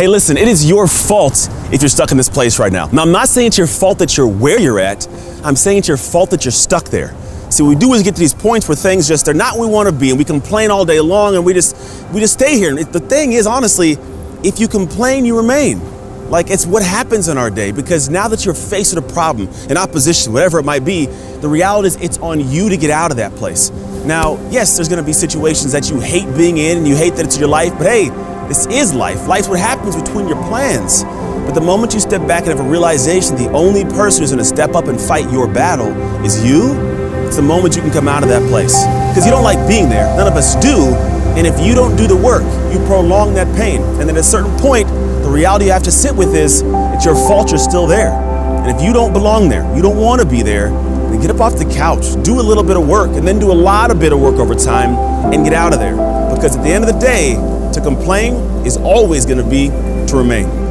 Hey, listen, it is your fault if you're stuck in this place right now. Now, I'm not saying it's your fault that you're where you're at. I'm saying it's your fault that you're stuck there. See, what we do is get to these points where things just they're not where we want to be, and we complain all day long, and we just we just stay here. And the thing is, honestly, if you complain, you remain. Like it's what happens in our day because now that you're faced with a problem, an opposition, whatever it might be, the reality is it's on you to get out of that place. Now, yes, there's going to be situations that you hate being in and you hate that it's your life, but hey, this is life. Life's what happens between your plans. But the moment you step back and have a realization the only person who's going to step up and fight your battle is you, it's the moment you can come out of that place. Because you don't like being there. None of us do. And if you don't do the work, you prolong that pain. And then at a certain point, the reality you have to sit with is it's your fault you're still there. And if you don't belong there, you don't want to be there, then get up off the couch, do a little bit of work, and then do a lot of bit of work over time and get out of there. Because at the end of the day, to complain is always going to be to remain.